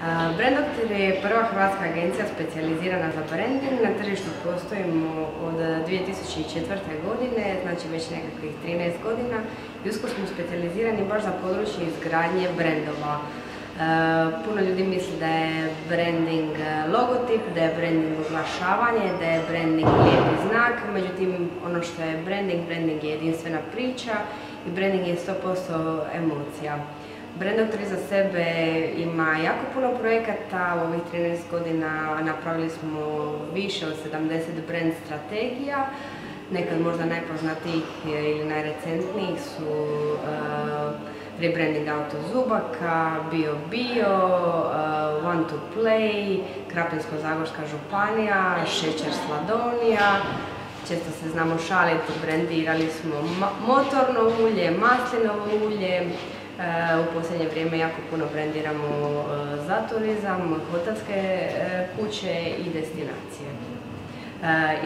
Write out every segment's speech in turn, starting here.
Brand Doctor je prva hrvatska agencija specijalizirana za branding. Na tržištu postojimo od 2004. godine, znači već nekakvih 13 godina i usko smo specijalizirani baš za područje izgradnje brendova. Puno ljudi misli da je branding logotip, da je branding oglašavanje, da je branding lijepi znak, međutim ono što je branding, branding je jedinstvena priča i branding je 100% emocija. Brand Doctor za sebe ima jako puno projekata, u ovih 13 godina napravili smo više od 70 brand strategija. Nekad možda najpoznatijih ili najrecentnijih su uh, rebranding auto zubaka, Bio Bio, uh, One to Play, Krapinsko-Zagorska županija, Šećer Sladonija. Često se znamo šaliti, brandirali smo motorno ulje, maslinovo ulje, u posljednje vrijeme jako puno brendiramo e, za turizam, hotelske e, kuće i destinacije.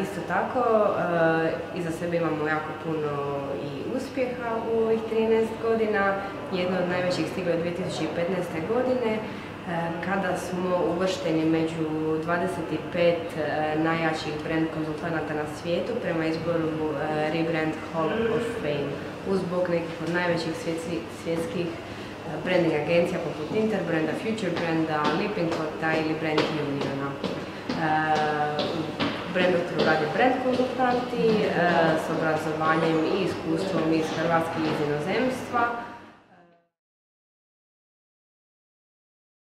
Isto tako, iza sebe imamo jako puno i uspjeha u ovih 13 godina. Jedno od najvećih stiglo je 2015. godine kada smo uvršteni među 25 najjačih brand konzultanata na svijetu prema izboru Rebrand Hall of Fame uz bok nekih od najvećih svjetskih branding agencija poput Interbranda, Future Branda, Lippincotta ili Brand Uniona. Brand radi brand konzultanti s obrazovanjem i iskustvom iz Hrvatske i iz inozemstva.